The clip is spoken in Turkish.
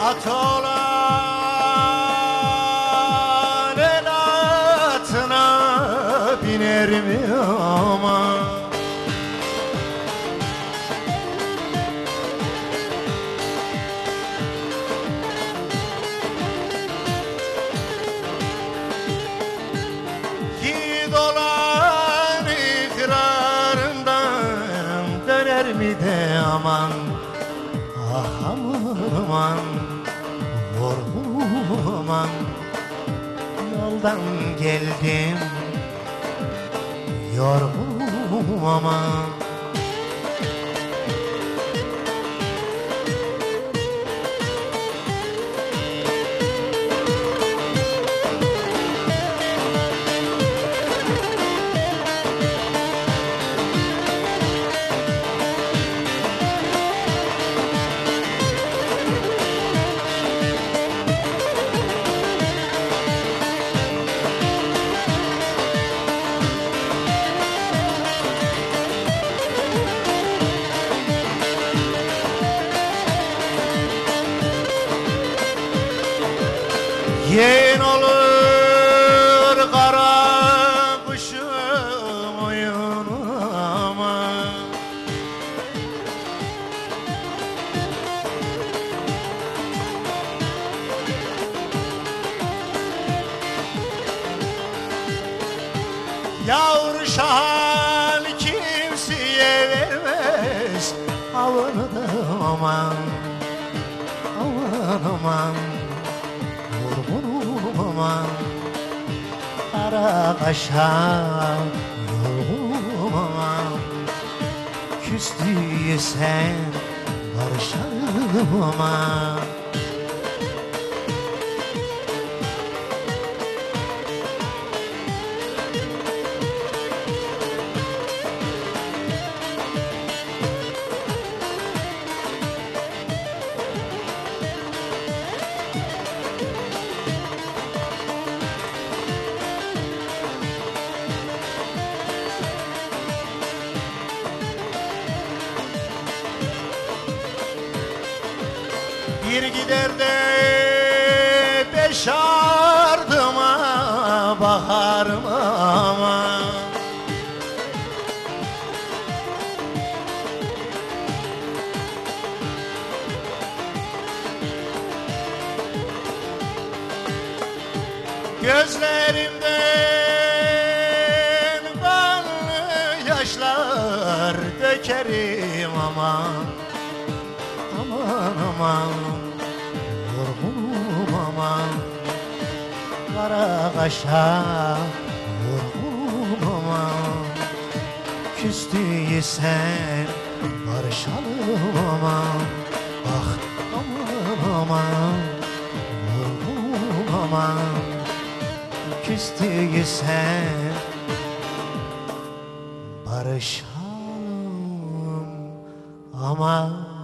At olan el atına biner mi ama? Yiğit olan ikrarından döner mi de aman aman Vurgun aman Yoldan geldim. Yorgun aman Yeğen olur kara kuşum oyunuma. Yavru şahal kimseye vermez. Da aman Aman aman Aman Kara kaşa aman Küstüysen Barışalım aman Bir gider de beş ardıma bakarım ama? Gözlerimden kanlı yaşlar dökerim aman Aman aman Kara kaşa Yorgunum aman Küstüysen Barışalım aman Ah aman aman Yorgunum aman Küstüysen Barışalım aman